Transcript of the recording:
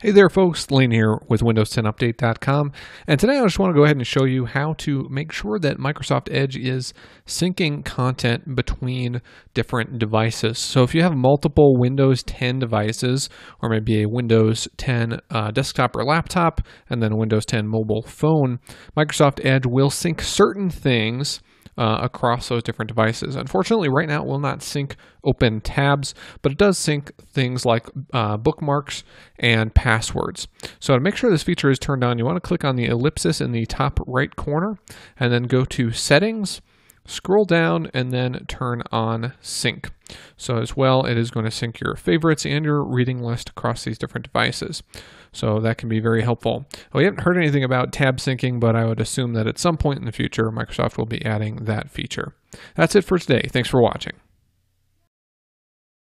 Hey there, folks. Lane here with Windows 10 Update.com. And today I just want to go ahead and show you how to make sure that Microsoft Edge is syncing content between different devices. So if you have multiple Windows 10 devices, or maybe a Windows 10 uh, desktop or laptop, and then a Windows 10 mobile phone, Microsoft Edge will sync certain things uh, across those different devices. Unfortunately, right now it will not sync open tabs, but it does sync things like uh, bookmarks and passwords. So to make sure this feature is turned on, you want to click on the ellipsis in the top right corner and then go to Settings scroll down and then turn on sync. So as well, it is going to sync your favorites and your reading list across these different devices. So that can be very helpful. Oh, we haven't heard anything about tab syncing, but I would assume that at some point in the future, Microsoft will be adding that feature. That's it for today. Thanks for watching.